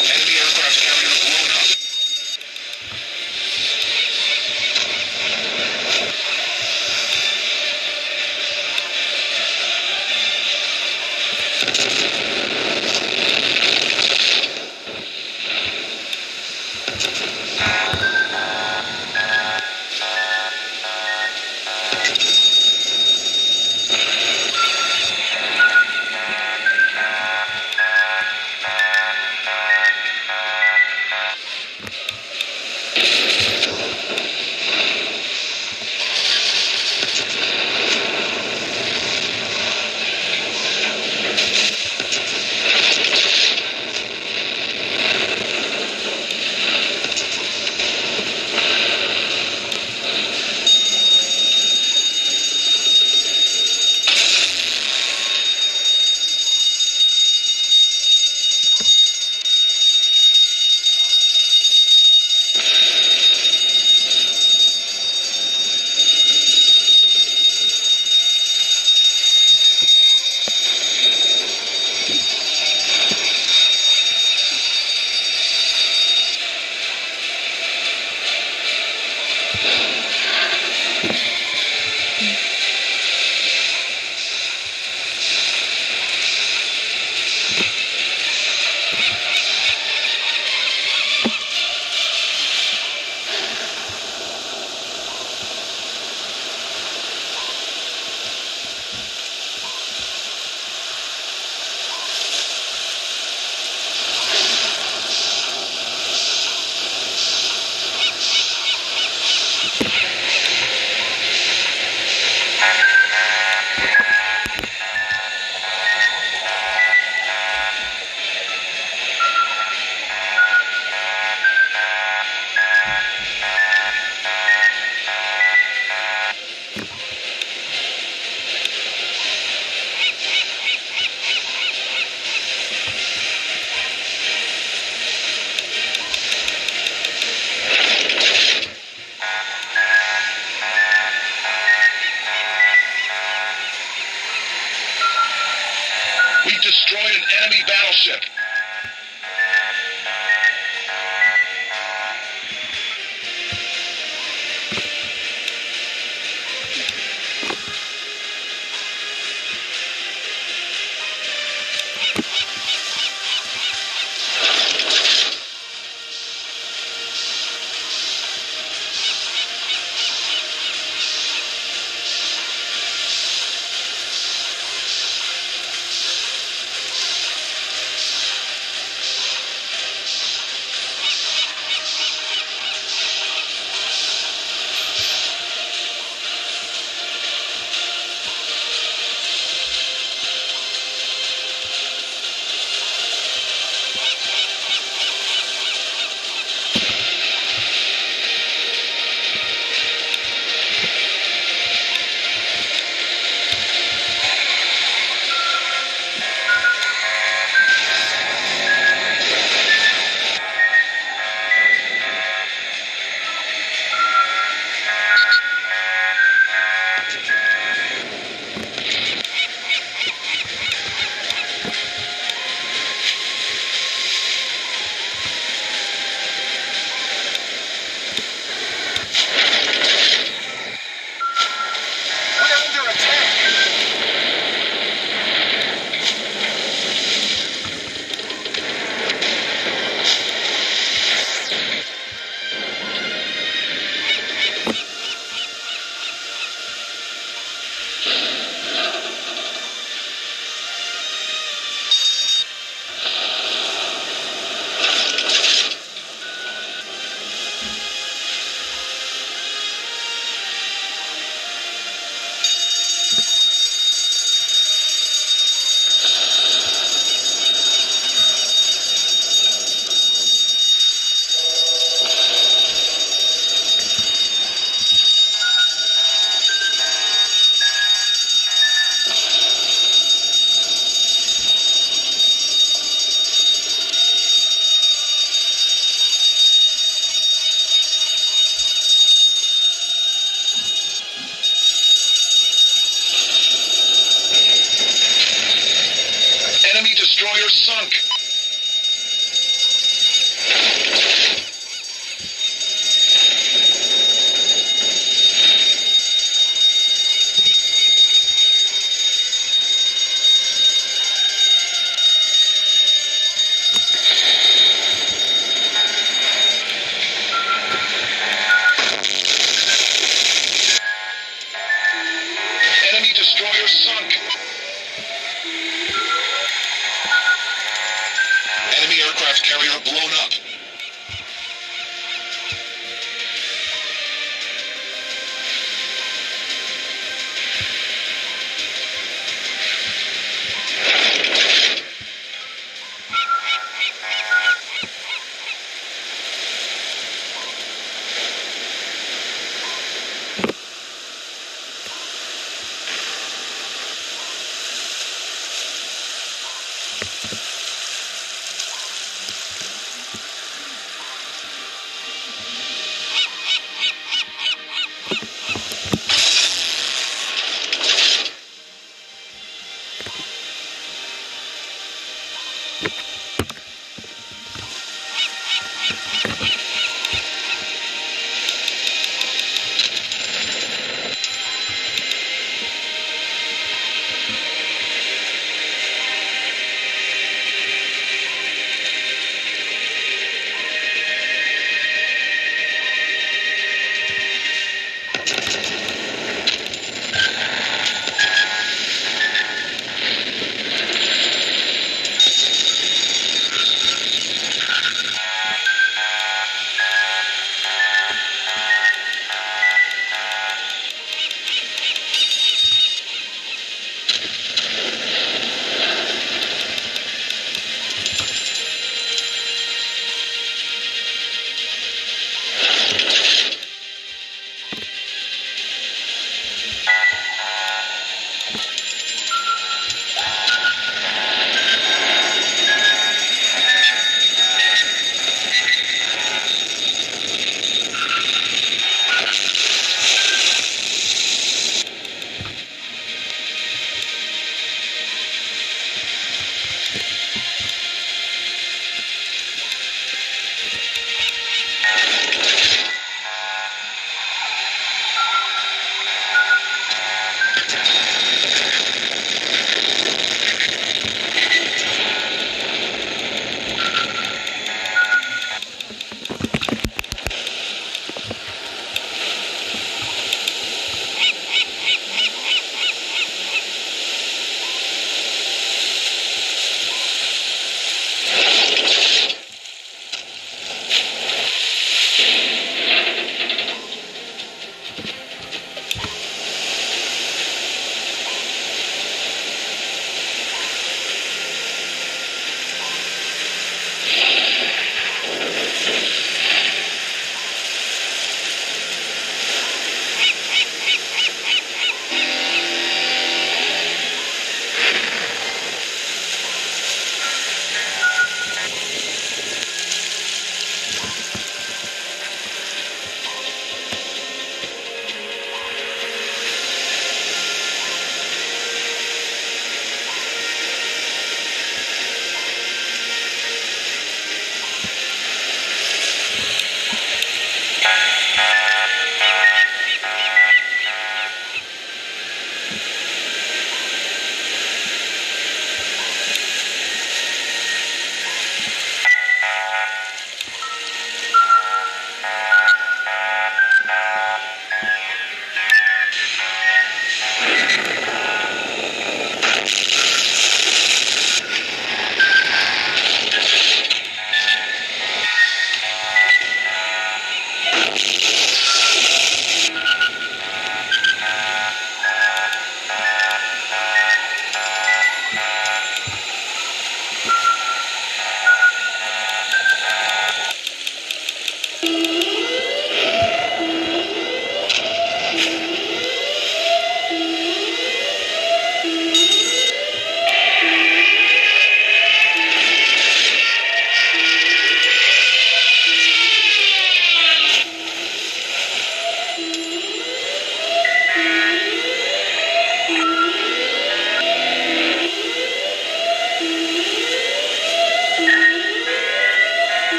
NBA